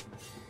Rampage.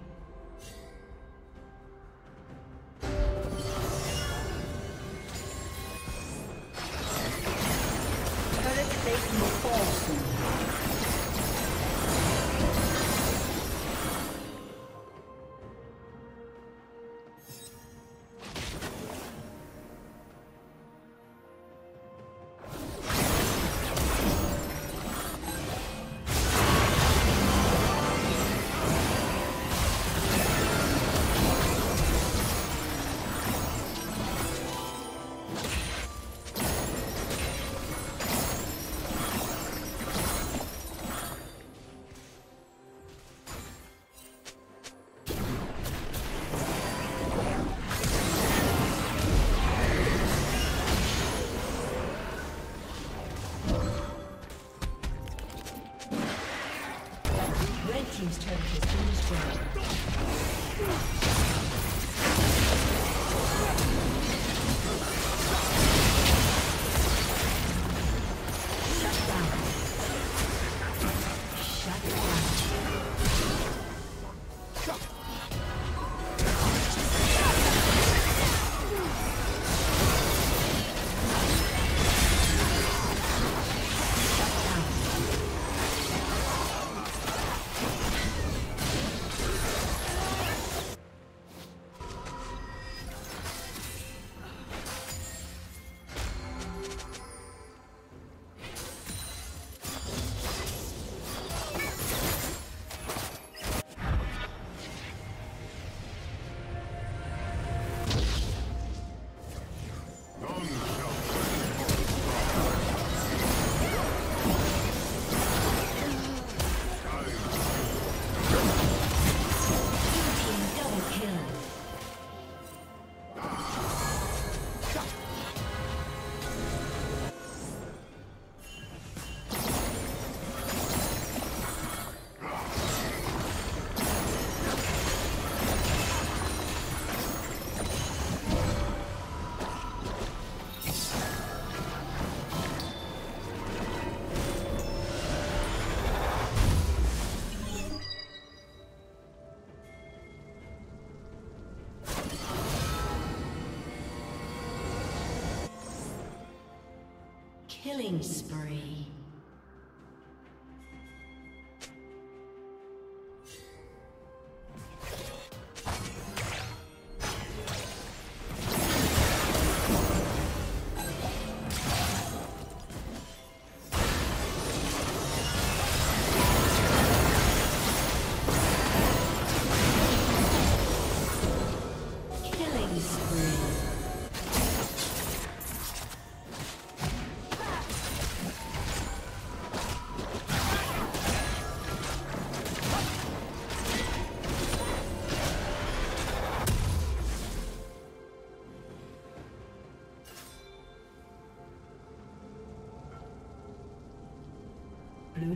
Killing spree.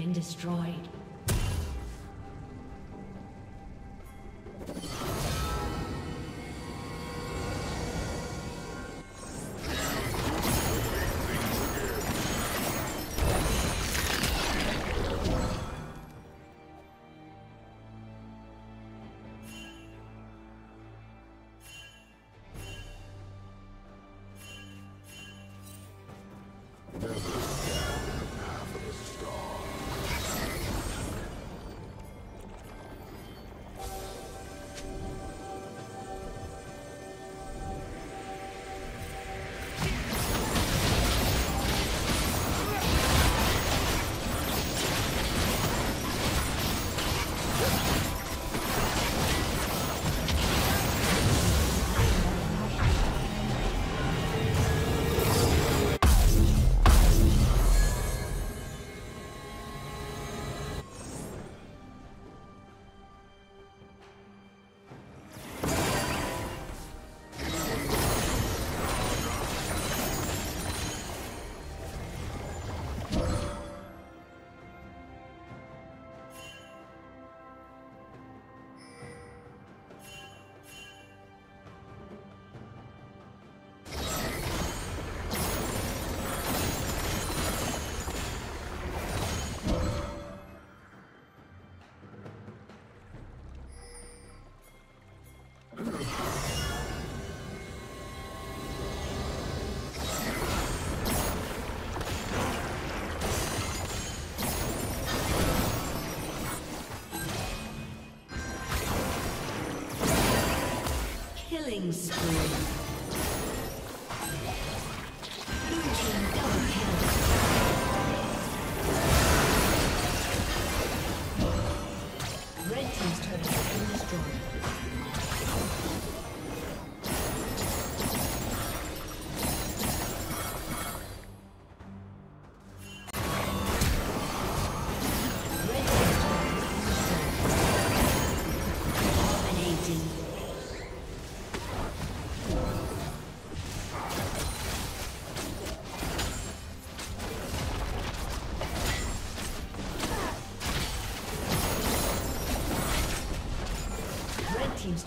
Been destroyed. Killing spree.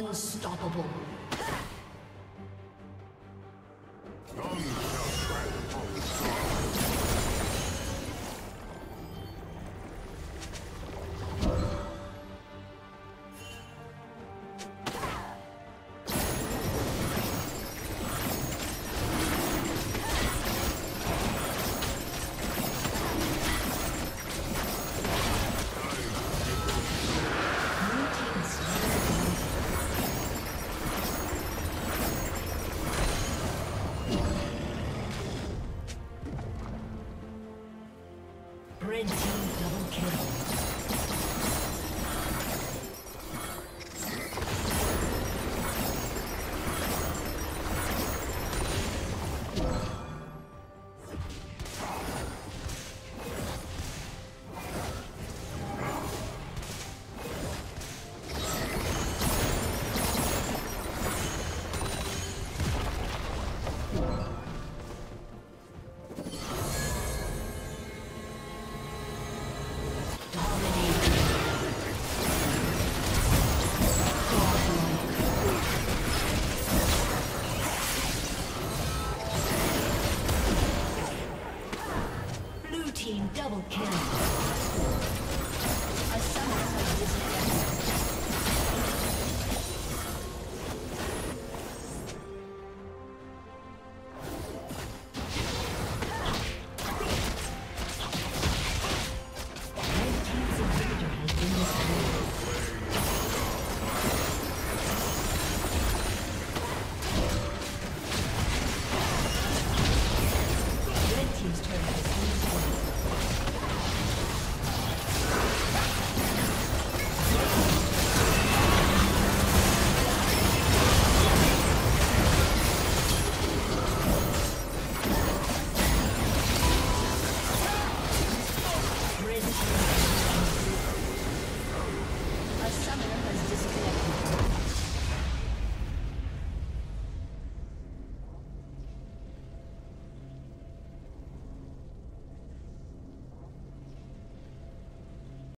kill.